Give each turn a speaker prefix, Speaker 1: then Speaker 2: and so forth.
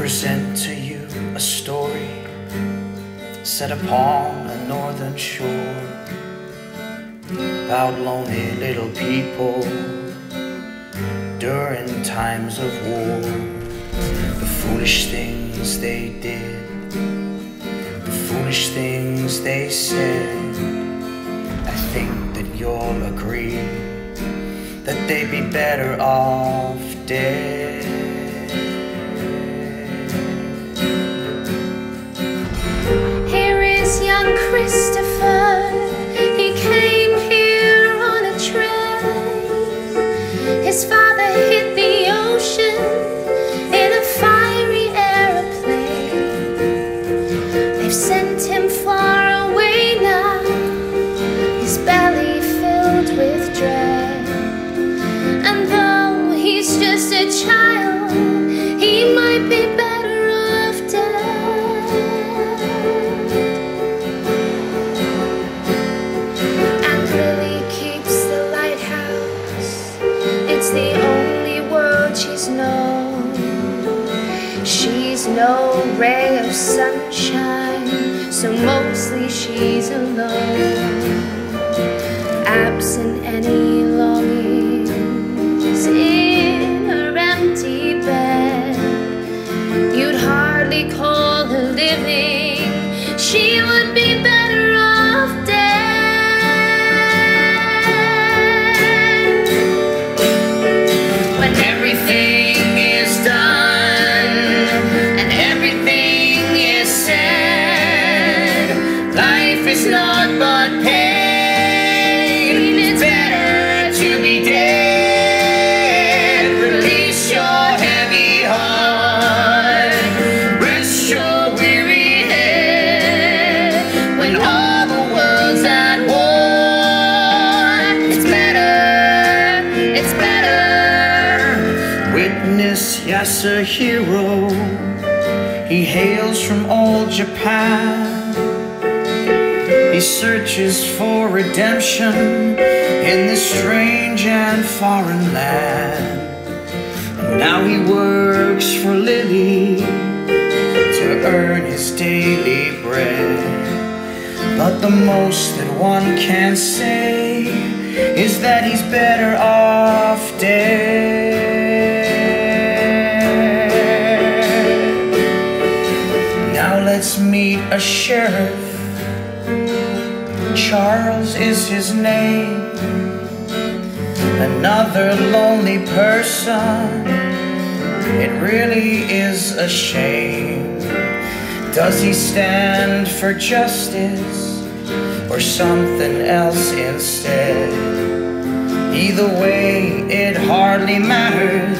Speaker 1: present to you a story set upon a northern shore about lonely little people during times of war. The foolish things they did, the foolish things they said. I think that you'll agree that they'd be better off dead.
Speaker 2: Christopher. He came here on a train. His father hit she's known. She's no ray of sunshine, so mostly she's alone. Absent any longings in her empty bed. You'd hardly call her living.
Speaker 1: Is not but pain. It's better to be dead. Release your heavy heart, rest your weary head. When all the world's at war, it's better, it's better. Witness, yes, a hero. He hails from old Japan. He searches for redemption in this strange and foreign land. And now he works for Lily to earn his daily bread. But the most that one can say is that he's better off dead. Now let's meet a sheriff. Charles is his name. Another lonely person. It really is a shame. Does he stand for justice or something else instead? Either way, it hardly matters,